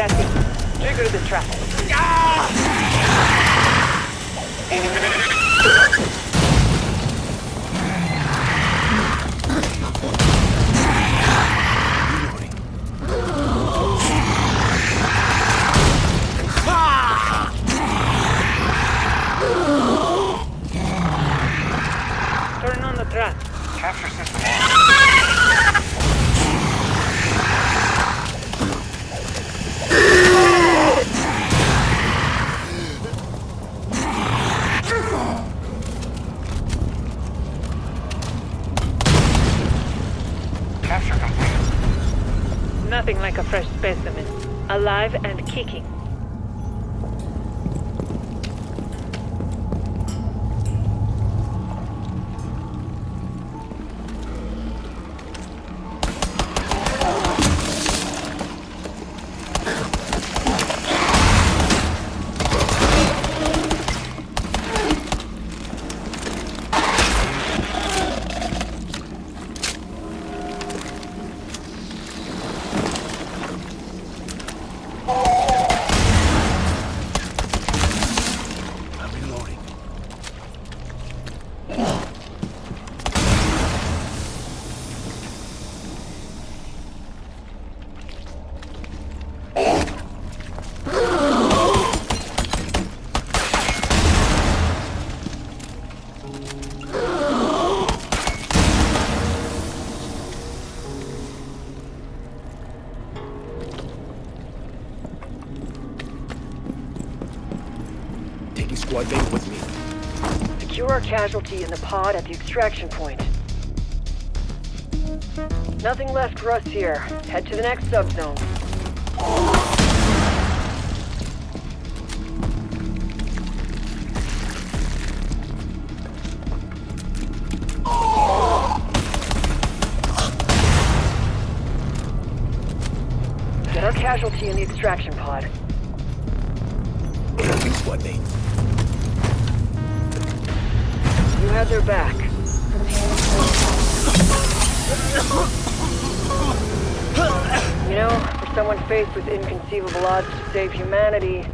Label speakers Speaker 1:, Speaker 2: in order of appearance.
Speaker 1: Turn on the trap.
Speaker 2: Capture system on.
Speaker 1: Nothing like a fresh specimen. Alive and kicking.
Speaker 3: I'm reloading. Taking squad mate with me.
Speaker 4: Secure our casualty in the pod at the extraction point. Nothing left for us here. Head to the next subzone. Get our casualty in the extraction pod.
Speaker 3: Squad mate.
Speaker 4: Back. You know, for someone faced with inconceivable odds to save humanity,